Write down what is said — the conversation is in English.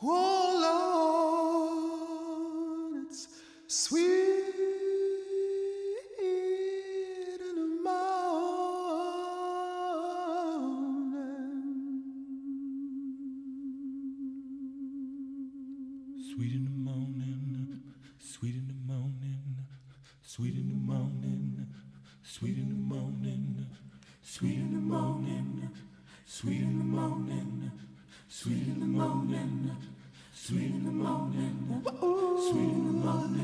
Oh Lord, it's sweet in the morning. Sweet in the morning, sweet in the morning, sweet in the morning, sweet in the morning, sweet in the morning, sweet in the morning, sweet in the morning sweet in the morning, sweet in the morning.